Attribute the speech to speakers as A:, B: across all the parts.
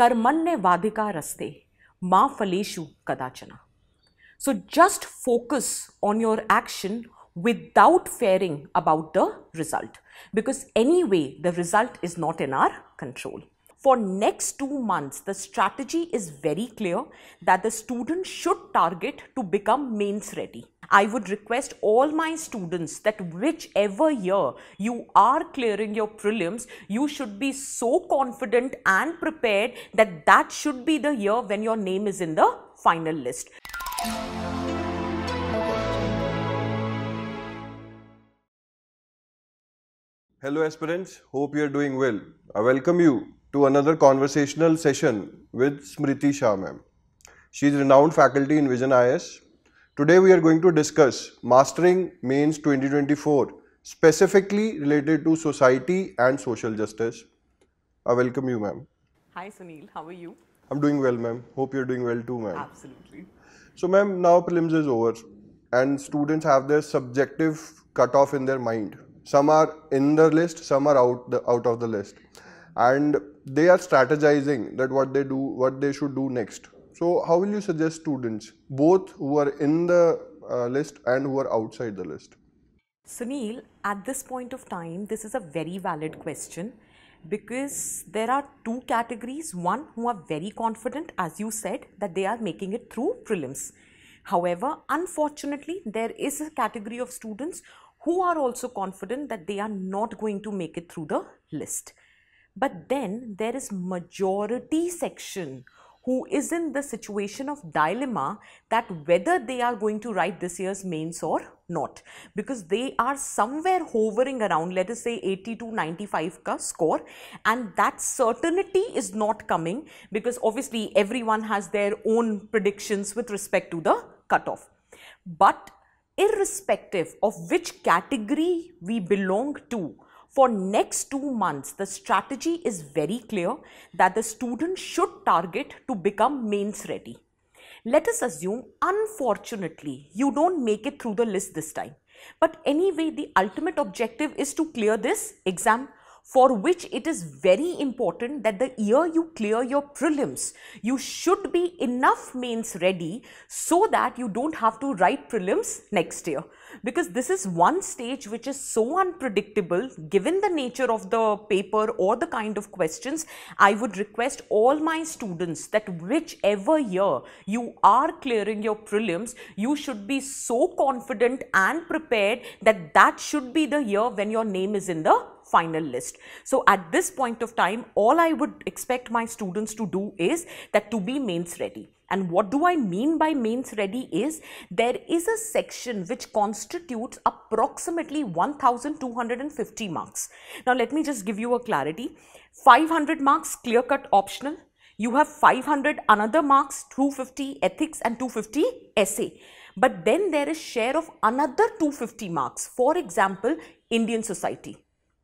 A: karmanne vadika raste, ma kadachana. So just focus on your action without fearing about the result because anyway the result is not in our control. For next two months, the strategy is very clear that the student should target to become mains ready. I would request all my students that whichever year you are clearing your prelims, you should be so confident and prepared that that should be the year when your name is in the final list.
B: Hello aspirants, hope you are doing well. I welcome you to another conversational session with Smriti Shah ma'am. She is renowned faculty in Vision IAS. Today we are going to discuss Mastering Mains 2024 specifically related to society and social justice. I welcome you ma'am.
A: Hi Sunil, how are you?
B: I'm doing well ma'am. Hope you're doing well too ma'am.
A: Absolutely.
B: So ma'am, now prelims is over and students have their subjective cutoff in their mind. Some are in the list, some are out the out of the list. And they are strategizing that what they do, what they should do next. So how will you suggest students, both who are in the uh, list and who are outside the list?
A: Sunil, at this point of time, this is a very valid question because there are two categories. One who are very confident, as you said, that they are making it through prelims. However, unfortunately, there is a category of students who are also confident that they are not going to make it through the list. But then there is majority section who is in the situation of dilemma that whether they are going to write this year's mains or not. Because they are somewhere hovering around let us say 80 to 95 ka score. And that certainty is not coming because obviously everyone has their own predictions with respect to the cutoff. But irrespective of which category we belong to for next two months, the strategy is very clear that the student should target to become mains ready. Let us assume, unfortunately, you don't make it through the list this time. But anyway, the ultimate objective is to clear this exam for which it is very important that the year you clear your prelims, you should be enough mains ready so that you don't have to write prelims next year. Because this is one stage which is so unpredictable given the nature of the paper or the kind of questions. I would request all my students that whichever year you are clearing your prelims, you should be so confident and prepared that that should be the year when your name is in the final list. So at this point of time, all I would expect my students to do is that to be mains ready. And what do I mean by mains ready is there is a section which constitutes approximately 1250 marks. Now let me just give you a clarity. 500 marks clear cut optional. You have 500 another marks 250 ethics and 250 essay. But then there is share of another 250 marks. For example, Indian society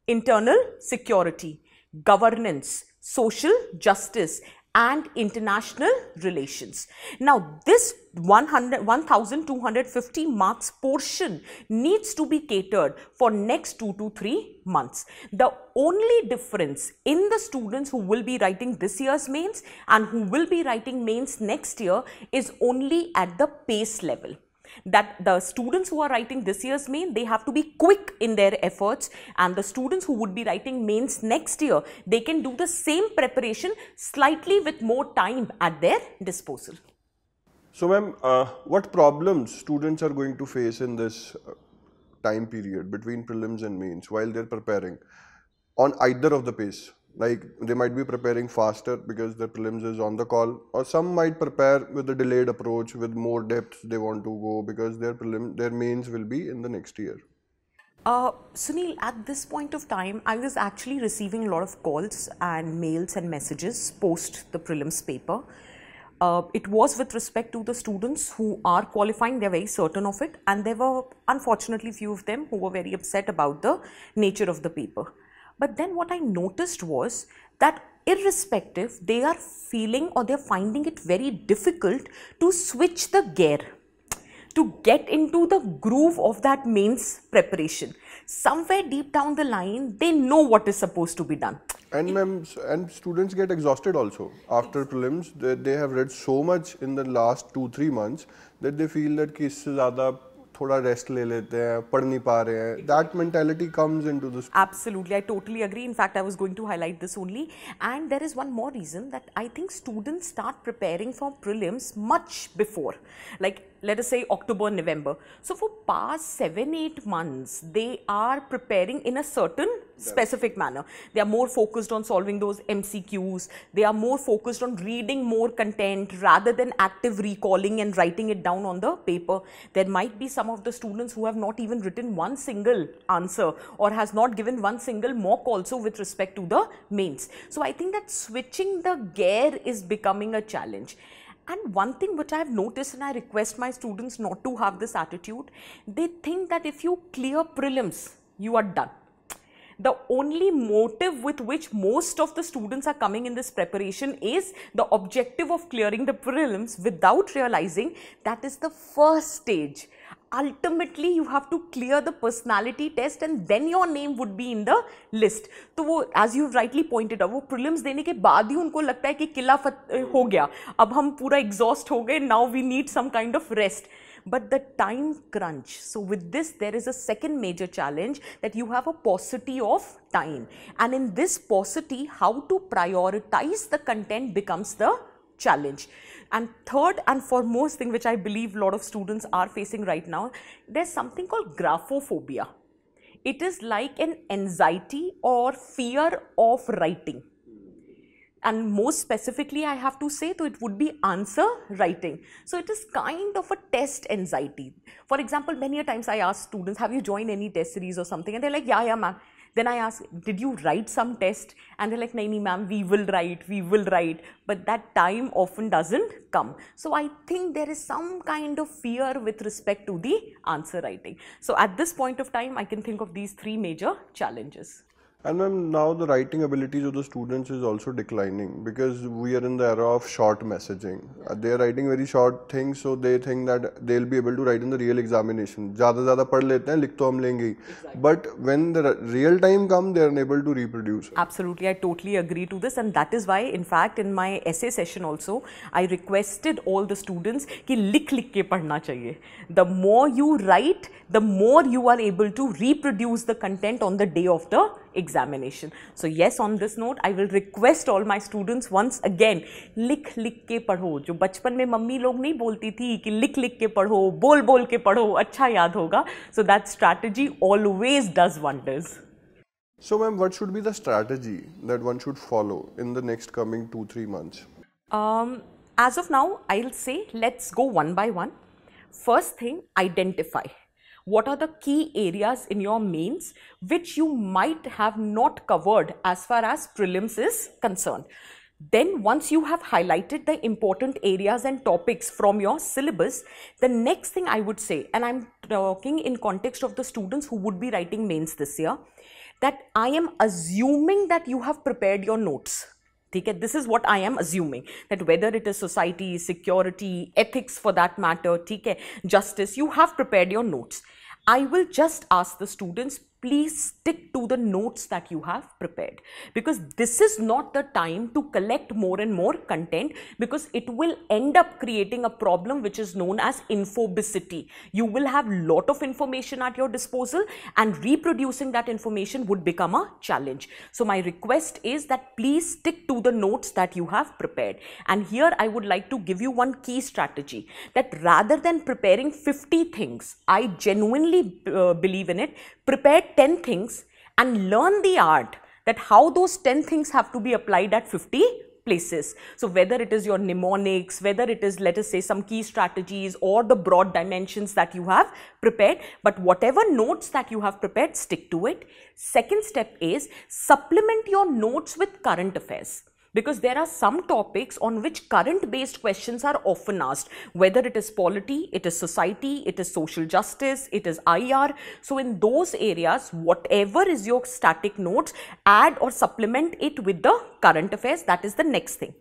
A: internal security, governance, social justice and international relations. Now this 100, 1250 marks portion needs to be catered for next 2 to 3 months. The only difference in the students who will be writing this year's mains and who will be writing mains next year is only at the pace level that the students who are writing this year's main, they have to be quick in their efforts and the students who would be writing mains next year, they can do the same preparation slightly with more time at their disposal.
B: So ma'am, uh, what problems students are going to face in this uh, time period between prelims and mains while they're preparing on either of the pace? Like they might be preparing faster because their prelims is on the call or some might prepare with a delayed approach with more depth they want to go because their prelim their mains will be in the next year
A: uh, Sunil, at this point of time, I was actually receiving a lot of calls and mails and messages post the prelims paper. Uh, it was with respect to the students who are qualifying, they're very certain of it, and there were unfortunately few of them who were very upset about the nature of the paper. But then what I noticed was that irrespective, they are feeling or they're finding it very difficult to switch the gear to get into the groove of that mains preparation. somewhere deep down the line, they know what is supposed to be done.
B: And ma'am, s- and students get exhausted also after prelims. They, they have read so much in the last two three months that they feel that कि इससे ज़्यादा थोड़ा rest ले लेते हैं, पढ़ नहीं पा रहे हैं। That mentality comes into this
A: absolutely I totally agree in fact I was going to highlight this only and there is one more reason that I think students start preparing for prelims much before like let us say October, November. So for past seven, eight months, they are preparing in a certain specific manner. They are more focused on solving those MCQs. They are more focused on reading more content rather than active recalling and writing it down on the paper. There might be some of the students who have not even written one single answer or has not given one single mock also with respect to the mains. So I think that switching the gear is becoming a challenge. And one thing which I have noticed, and I request my students not to have this attitude, they think that if you clear prelims, you are done The only motive with which most of the students are coming in this preparation is the objective of clearing the prelims without realizing that is the first stage. Ultimately, you have to clear the personality test and then your name would be in the list. तो वो as you rightly pointed out वो prelims देने के बाद ही उनको लगता है कि किला फत हो गया अब हम पूरा exhaust हो गए now we need some kind of rest but the time crunch. So, with this, there is a second major challenge that you have a paucity of time, and in this paucity, how to prioritize the content becomes the challenge. And third and foremost thing, which I believe a lot of students are facing right now, there's something called graphophobia. It is like an anxiety or fear of writing and most specifically i have to say so it would be answer writing. So it is kind of a test anxiety. For example many a times i ask students have you joined any test series or something? And they're like yeah yeah ma'am. Then i ask did you write some test? And they're like nahi nahi ma'am we will write we will write. But that time often doesn't come. So i think there is some kind of fear with respect to the answer writing. So at this point of time i can think of these three major challenges
B: And ma'am, now the writing abilities of the students is also declining because we are in the era of short messaging. Uh, they are writing very short things, so they think that they'll be able to write in the real examination. ज़्यादा ज़्यादा पढ़ लेते हैं, लिख तो हम लेंगे ही. But when the real time come, they are unable to reproduce.
A: Absolutely, I totally agree to this, and that is why, in fact, in my essay session also, I requested all the students कि लिख लिख के पढ़ना चाहिए. The more you write, the more you are able to reproduce the content on the day of the examination so yes on this note I will request all my students once again लिख लिख के पढ़ो. जो बचपन में mummy लोग नहीं बोलती थी कि लिख लिख के पढ़ो बोल बोल के पढ़ो अच्छा याद होगा। So that strategy always does wonders
B: so ma'am what should be the strategy that one should follow in the next coming two three months
A: as of now I will say let's go one by one first thing identify what are the key areas in your mains which you might have not covered as far as prelims is concerned. Then, once you have highlighted the important areas and topics from your syllabus, the next thing I would say, and I'm talking in context of the students who would be writing mains this year, that I am assuming that you have prepared your notes. ठीक है this is what I am assuming that whether it is society security ethics for that matter ठीक है justice you have prepared your notes i will just ask the students please stick to the notes that you have prepared. Because this is not the time to collect more and more content because it will end up creating a problem which is known as infobesity. You will have a lot of information at your disposal and reproducing that information would become a challenge. So my request is that please stick to the notes that you have prepared. And here i would like to give you one key strategy that rather than preparing 50 things i genuinely uh, believe in it prepare 10 things and learn the art that how those 10 things have to be applied at 50 places. So whether it is your mnemonics, whether it is let us say some key strategies or the broad dimensions that you have prepared, but whatever notes that you have prepared, stick to it. Second step is supplement your notes with current affairs because there are some topics on which current based questions are often asked. Whether it is polity it is society it is social justice it is ir so in those areas whatever is your static notes add or supplement it with the current affairs. That is the next thing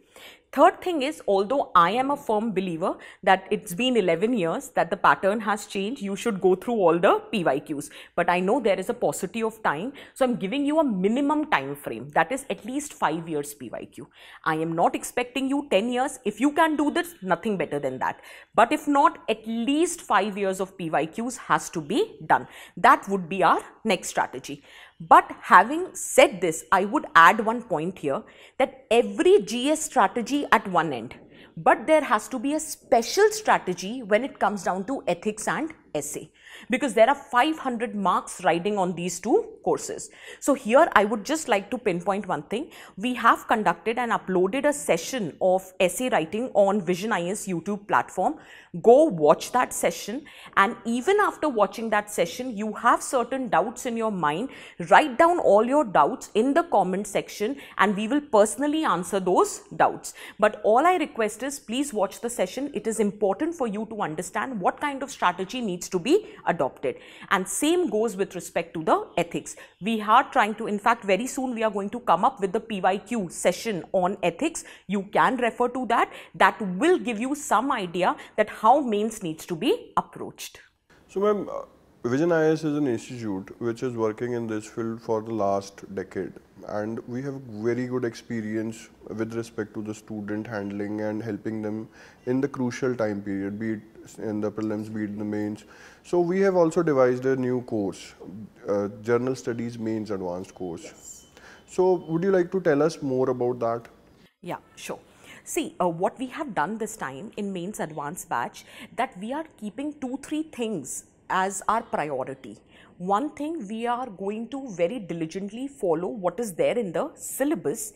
A: Third thing is, although I am a firm believer that it's been 11 years that the pattern has changed, you should go through all the PYQs. But I know there is a paucity of time, so I'm giving you a minimum time frame that is at least 5 years PYQ. I am not expecting you 10 years. If you can do this, nothing better than that. But if not, at least 5 years of PYQs has to be done. That would be our next strategy. But having said this, I would add one point here that every GS strategy at one end, but there has to be a special strategy when it comes down to ethics and essay because there are 500 marks riding on these two courses. So here I would just like to pinpoint one thing. We have conducted and uploaded a session of essay writing on Vision IAS YouTube platform. Go watch that session and even after watching that session, you have certain doubts in your mind. Write down all your doubts in the comment section and we will personally answer those doubts. But all I request is please watch the session. It is important for you to understand what kind of strategy needs to be adopted. And same goes with respect to the ethics. We are trying to, in fact, very soon we are going to come up with the PYQ session on ethics. You can refer to that. That will give you some idea that how mains needs to be approached.
B: So, ma'am, Vision IAS is an institute which is working in this field for the last decade and we have very good experience with respect to the student handling and helping them in the crucial time period, be it in the prelims, be it in the mains. So we have also devised a new course, uh, General Studies Mains Advanced course. Yes. So would you like to tell us more about that?
A: Yeah, sure. See, uh, what we have done this time in mains advanced batch that we are keeping two, three things as our priority. One thing we are going to very diligently follow what is there in the syllabus.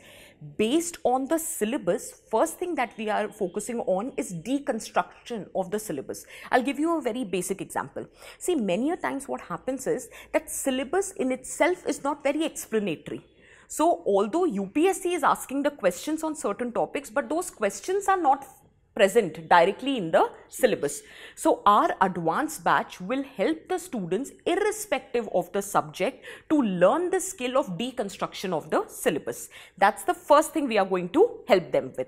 A: Based on the syllabus first thing that we are focusing on is deconstruction of the syllabus. I'll give you a very basic example. See many a times what happens is that syllabus in itself is not very explanatory. So although upsc is asking the questions on certain topics but those questions are not present directly in the syllabus. So our advanced batch will help the students irrespective of the subject to learn the skill of deconstruction of the syllabus. That's the first thing we are going to help them with.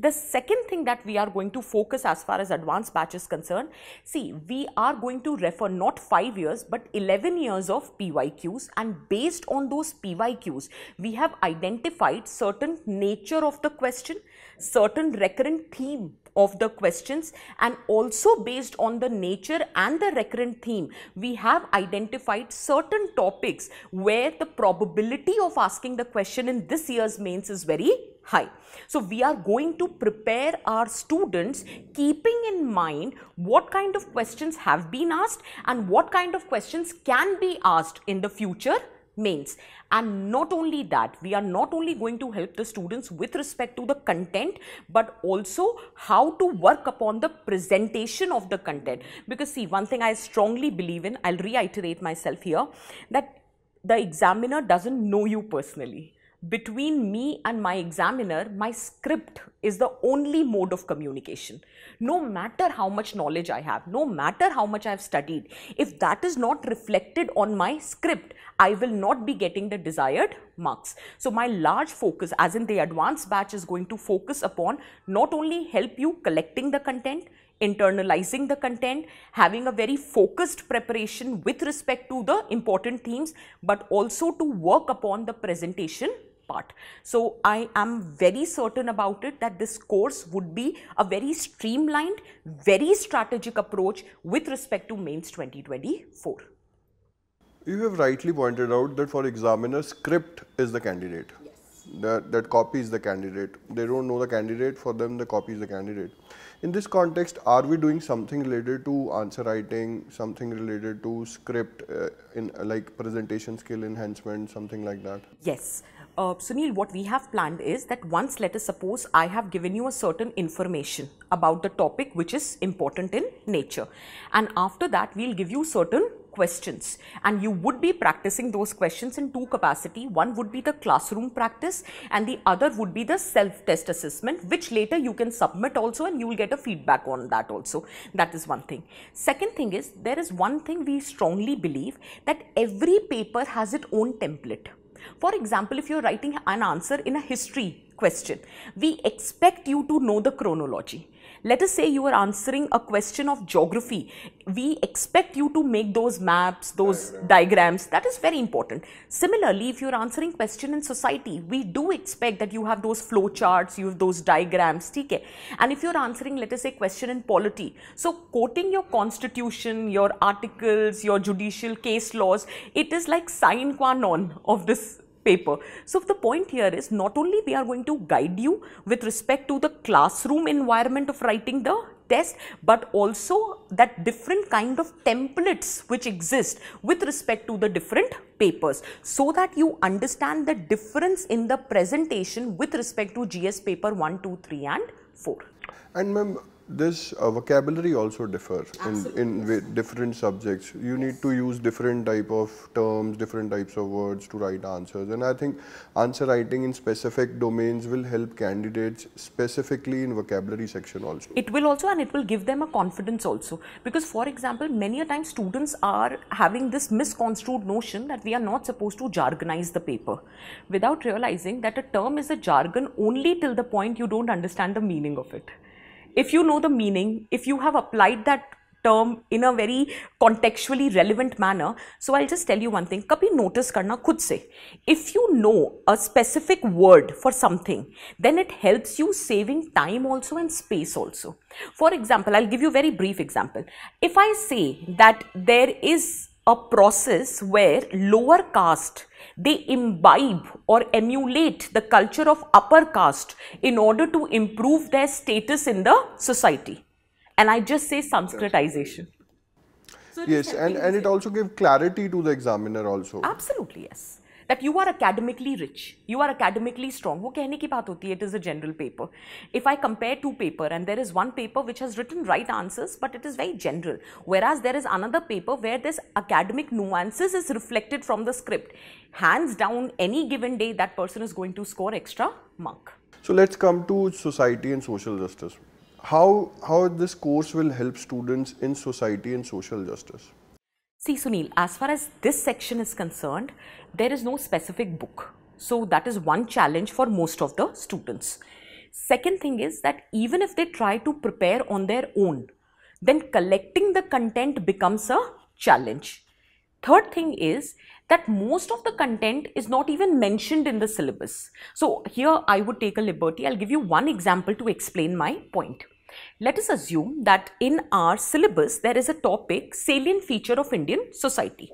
A: The second thing that we are going to focus as far as advanced batch is concerned, see, we are going to refer not 5 years but 11 years of PYQs and based on those PYQs, we have identified certain nature of the question, certain recurrent theme of the questions and also based on the nature and the recurrent theme, we have identified certain topics where the probability of asking the question in this year's mains is very high. So we are going to prepare our students keeping in mind what kind of questions have been asked and what kind of questions can be asked in the future mains and not only that we are not only going to help the students with respect to the content but also how to work upon the presentation of the content. Because see one thing i strongly believe in i'll reiterate myself here that the examiner doesn't know you personally between me and my examiner, my script is the only mode of communication. No matter how much knowledge I have, no matter how much I have studied, if that is not reflected on my script, I will not be getting the desired marks. So my large focus, as in the advanced batch, is going to focus upon not only help you collecting the content, internalizing the content, having a very focused preparation with respect to the important themes, but also to work upon the presentation part. So I am very certain about it that this course would be a very streamlined, very strategic approach with respect to mains 2024.
B: You have rightly pointed out that for examiners, script is the candidate. Yes. That, that copy is the candidate. They don't know the candidate, for them the copy is the candidate. In this context, are we doing something related to answer writing, something related to script, uh, in uh, like presentation skill enhancement, something like that?
A: Yes uh, Sunil, what we have planned is that once, let us suppose, I have given you a certain information about the topic which is important in nature. And after that, we'll give you certain questions. And you would be practicing those questions in two capacity. One would be the classroom practice and the other would be the self test assessment which later you can submit also and you will get a feedback on that also. That is one thing. Second thing is there is one thing we strongly believe that every paper has its own template for example if you're writing an answer in a history question we expect you to know the chronology let us say you are answering a question of geography. We expect you to make those maps, those diagrams. diagrams. That is very important. Similarly, if you are answering question in society, we do expect that you have those flow charts, you have those diagrams. Okay? And if you are answering, let us say, question in polity. So, quoting your constitution, your articles, your judicial case laws, it is like sine qua non of this paper. So the point here is not only we are going to guide you with respect to the classroom environment of writing the test but also that different kind of templates which exist with respect to the different papers so that you understand the difference in the presentation with respect to GS paper 1, 2, 3 and 4.
B: And ma'am, this uh, vocabulary also differs in, in different subjects. You need to use different type of terms, different types of words to write answers. And I think answer writing in specific domains will help candidates specifically in vocabulary section also.
A: It will also and it will give them a confidence also. Because for example, many a time students are having this misconstrued notion that we are not supposed to jargonize the paper without realizing that a term is a jargon only till the point you don't understand the meaning of it if you know the meaning, if you have applied that term in a very contextually relevant manner. So I'll just tell you one thing. Kabhi notice karna khud se. If you know a specific word for something, then it helps you saving time also and space also. For example, I'll give you a very brief example. If I say that there is a process where lower caste they imbibe or emulate the culture of upper caste in order to improve their status in the society. And I just say Sanskritization.
B: So yes, and, and it also gave clarity to the examiner also.
A: Absolutely, yes. That you are academically rich, you are academically strong. वो कहने की बात होती है, it is a general paper. If I compare two paper and there is one paper which has written right answers, but it is very general. Whereas there is another paper where this academic nuances is reflected from the script hands down any given day that person is going to score extra mark.
B: So let's come to society and social justice. How, how this course will help students in society and social justice?
A: See Sunil, as far as this section is concerned, there is no specific book. So that is one challenge for most of the students. Second thing is that even if they try to prepare on their own, then collecting the content becomes a challenge. Third thing is that most of the content is not even mentioned in the syllabus. So here I would take a liberty. I'll give you one example to explain my point. Let us assume that in our syllabus there is a topic salient feature of Indian society.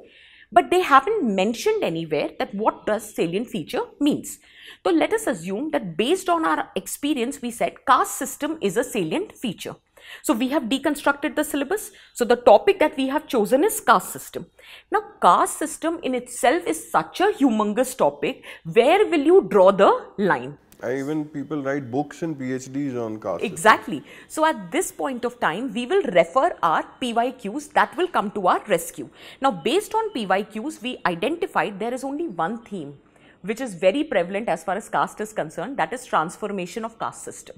A: But they haven't mentioned anywhere that what does salient feature means. So let us assume that based on our experience we said caste system is a salient feature. So we have deconstructed the syllabus. So the topic that we have chosen is caste system. Now caste system in itself is such a humongous topic. Where will you draw the line?
B: Even people write books and PhDs on caste.
A: Exactly. So at this point of time, we will refer our PYQs that will come to our rescue. Now, based on PYQs, we identified there is only one theme which is very prevalent as far as caste is concerned, that is transformation of caste system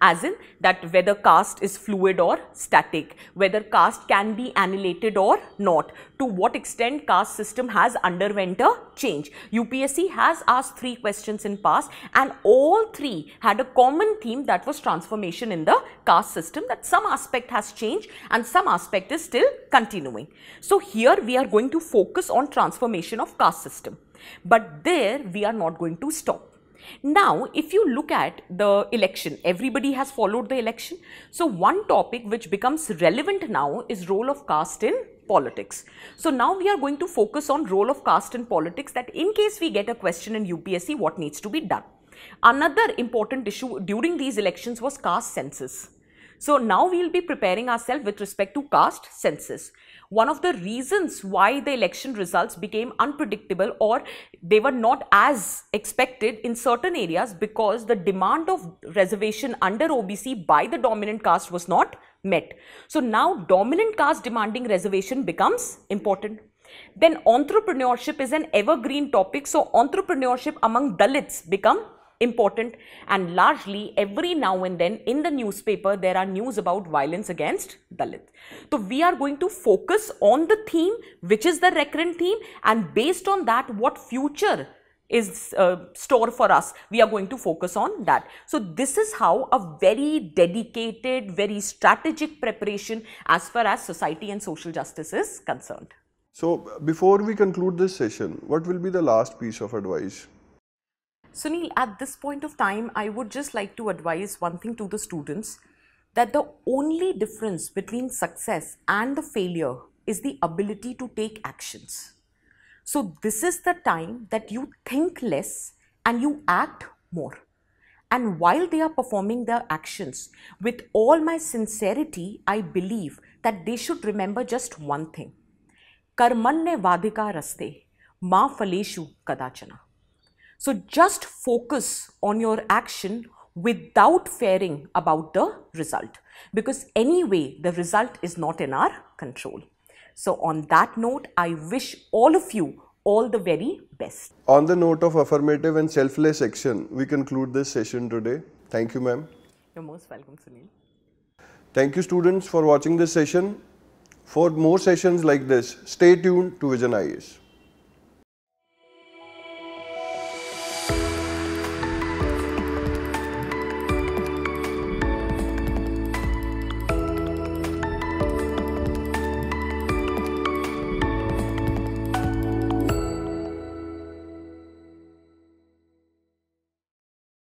A: as in that whether caste is fluid or static, whether caste can be annihilated or not, to what extent caste system has underwent a change. UPSC has asked three questions in past and all three had a common theme that was transformation in the caste system that some aspect has changed and some aspect is still continuing. So here we are going to focus on transformation of caste system. But there we are not going to stop now, if you look at the election, everybody has followed the election. So, one topic which becomes relevant now is role of caste in politics. So, now we are going to focus on role of caste in politics that in case we get a question in UPSC, what needs to be done. Another important issue during these elections was caste census. So now we'll be preparing ourselves with respect to caste census. One of the reasons why the election results became unpredictable or they were not as expected in certain areas because the demand of reservation under OBC by the dominant caste was not met. So now dominant caste demanding reservation becomes important. Then entrepreneurship is an evergreen topic. So entrepreneurship among Dalits become important. And largely every now and then in the newspaper there are news about violence against Dalits. So we are going to focus on the theme which is the recurrent theme. And based on that what future is uh, store for us we are going to focus on that. So this is how a very dedicated very strategic preparation as far as society and social justice is concerned.
B: So before we conclude this session what will be the last piece of advice
A: Sunil, at this point of time, I would just like to advise one thing to the students that the only difference between success and the failure is the ability to take actions. So, this is the time that you think less and you act more. And while they are performing their actions, with all my sincerity, I believe that they should remember just one thing Karmanne vadika raste, ma faleshu kadachana. So just focus on your action without fearing about the result because anyway the result is not in our control. So on that note, I wish all of you all the very best.
B: On the note of affirmative and selfless action, we conclude this session today. Thank you, ma'am.
A: You're most welcome, Sunil.
B: Thank you, students, for watching this session. For more sessions like this, stay tuned to Vision IAS.